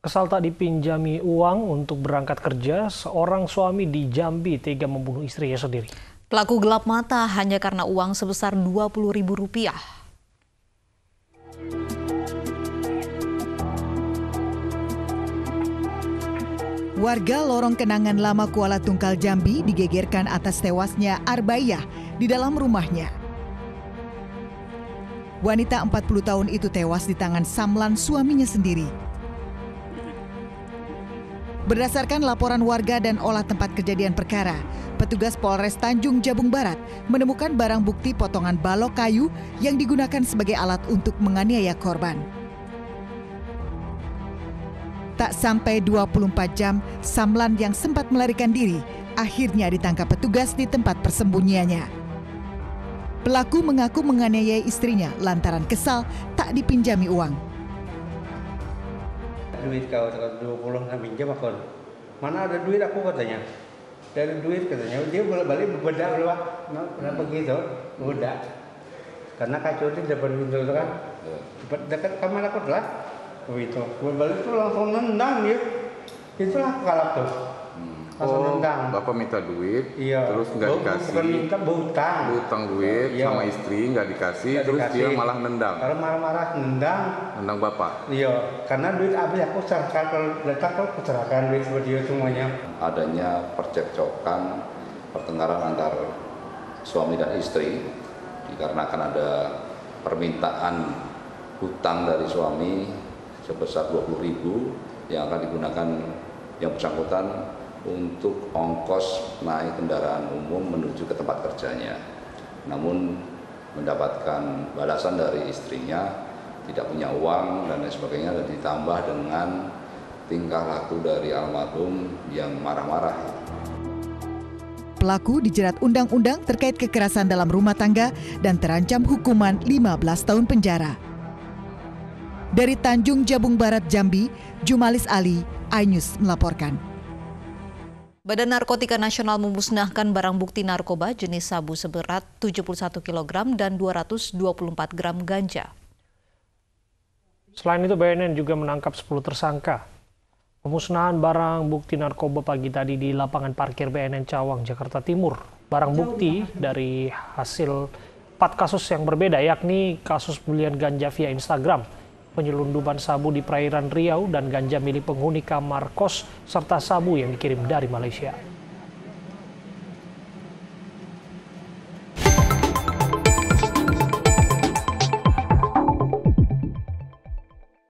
Kesal tak dipinjami uang untuk berangkat kerja, seorang suami di Jambi tega membunuh istrinya sendiri. Pelaku gelap mata hanya karena uang sebesar Rp20.000. Warga Lorong Kenangan Lama Kuala Tungkal Jambi digegerkan atas tewasnya Arbayah di dalam rumahnya. Wanita 40 tahun itu tewas di tangan Samlan suaminya sendiri. Berdasarkan laporan warga dan olah tempat kejadian perkara, petugas Polres Tanjung Jabung Barat menemukan barang bukti potongan balok kayu yang digunakan sebagai alat untuk menganiaya korban. Tak sampai 24 jam, Samlan yang sempat melarikan diri akhirnya ditangkap petugas di tempat persembunyiannya. Pelaku mengaku menganiaya istrinya lantaran kesal tak dipinjami uang. Duit kau 20 nak pinjam aku. Mana ada duit aku katanya. Dari duit katanya dia boleh balik berbeda dulu Kenapa gitu? Udah. Karena kacau di depan pintu itu kan. Dekat kamar aku lah. Begitu. Balik itu langsung nendang dia. Itulah kalap tuh. Oh, nendang. Bapak minta duit, iya. terus nggak dikasih. Bukan minta berhutang. Berhutang duit iya. sama istri nggak dikasih, Nggak terus dikasih. dia malah nendang. Kalau marah-marah nendang, Nendang bapak. iya. Karena duit habis aku serahkan kalau datang kalau aku serahkan duit sama dia semuanya. adanya percekcokan pertengkaran antar suami dan istri dikarenakan ada permintaan hutang dari suami sebesar 20.000 yang akan digunakan yang bersangkutan untuk ongkos naik kendaraan umum menuju ke tempat kerjanya. Namun mendapatkan balasan dari istrinya tidak punya uang dan lain sebagainya dan ditambah dengan tingkah laku dari almarhum yang marah-marah. Pelaku dijerat undang-undang terkait kekerasan dalam rumah tangga dan terancam hukuman 15 tahun penjara. Dari Tanjung Jabung Barat, Jambi, Jumalis Ali, iNews melaporkan. Badan Narkotika Nasional memusnahkan barang bukti narkoba jenis sabu seberat 71 kg dan 224 gram ganja. Selain itu BNN juga menangkap 10 tersangka. Pemusnahan barang bukti narkoba pagi tadi di lapangan parkir BNN Cawang, Jakarta Timur. Barang bukti dari hasil 4 kasus yang berbeda yakni kasus pembelian ganja via Instagram, penyelundupan sabu di perairan Riau dan ganja milik penghuni kamar kos serta sabu yang dikirim dari Malaysia.